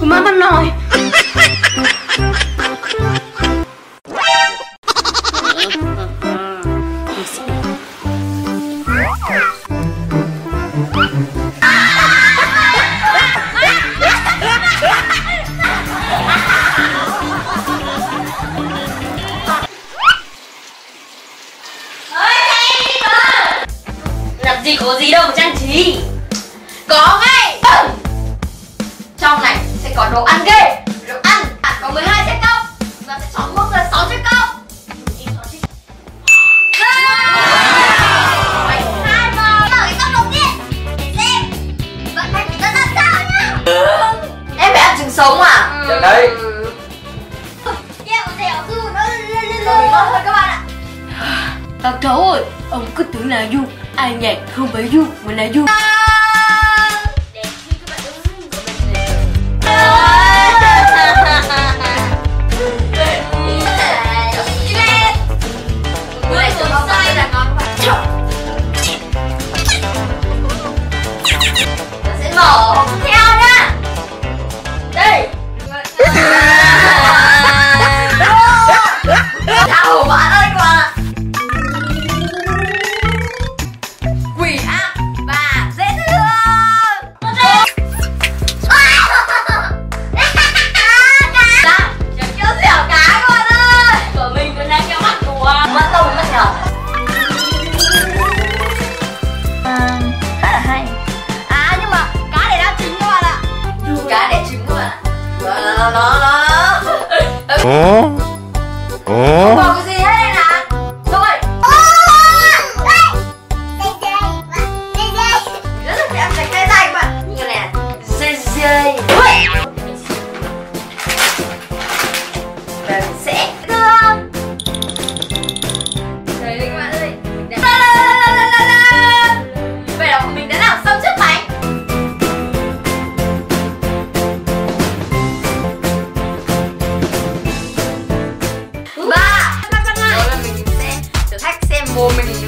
cô má bắt nồi. Làm gì có gì đâu mà trang trí. Có ngay Trong này sẽ có đồ ăn ghê Đồ ăn bạn có 12 chiếc cốc Và sẽ chọn mỗi người 6 chiếc cốc Im sáu chiếc. Cốc ta Em phải ăn trứng sống à? Được đấy. Các cháu ơi Ông cứ tưởng là du Ai nhạc không phải du mà là du đó Không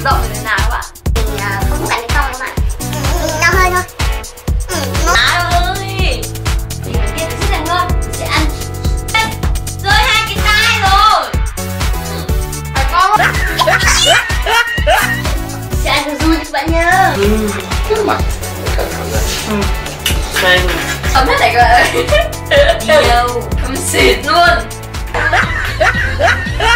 rộng như thế nào các bạn? Không phải cái to các bạn. Nó hơi thôi. Ừ, nó Má ơi! Thì mình biết rất là ngon Mình sẽ ăn. Ê, Rơi hai cái tai rồi. Ừ, Phải ngon Sẽ ăn cho vui các bạn nhá. Trước mặt Cẩn thận lên Xanh Ấm hết này các bạn ơi Yêu Thấm xịt luôn